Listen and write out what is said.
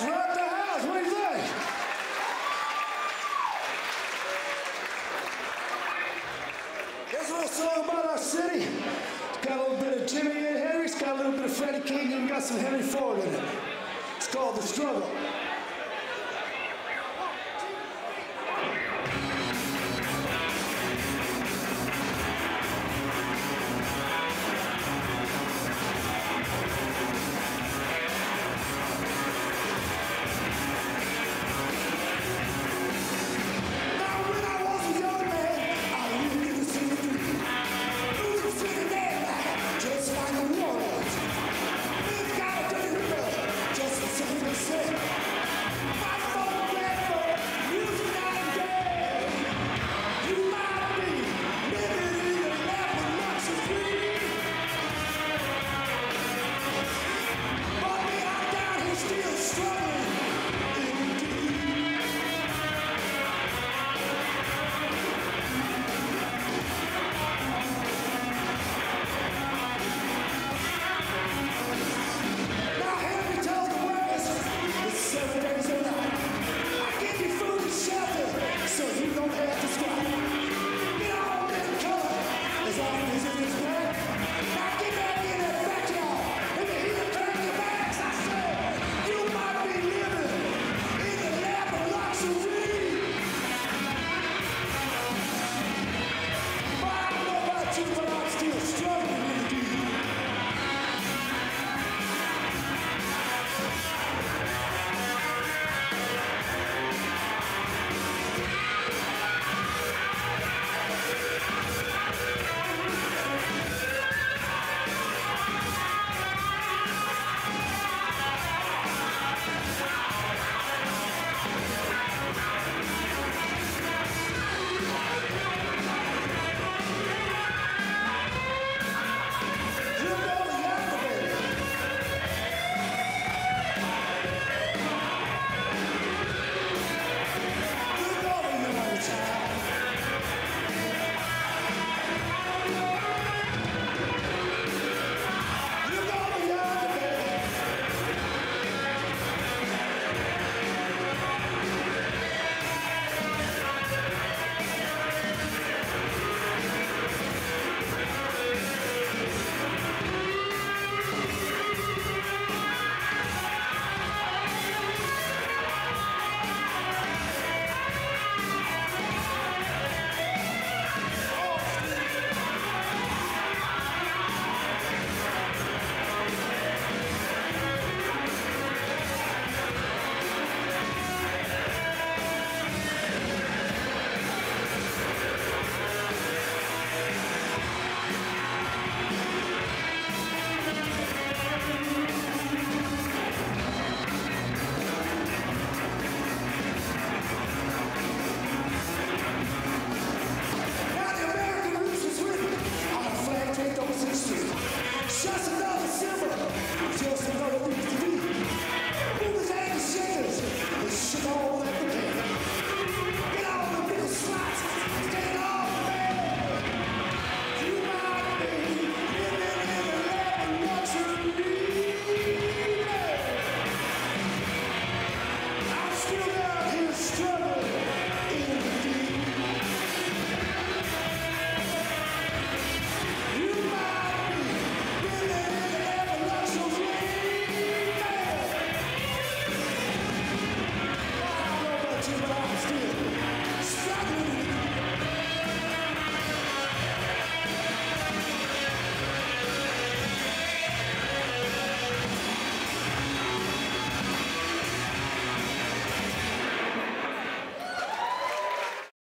The house. What do you think? This little song about our city. It's got a little bit of Jimmy and Hendrix, got a little bit of Freddie King, and got some Henry Ford in it. It's called The Struggle.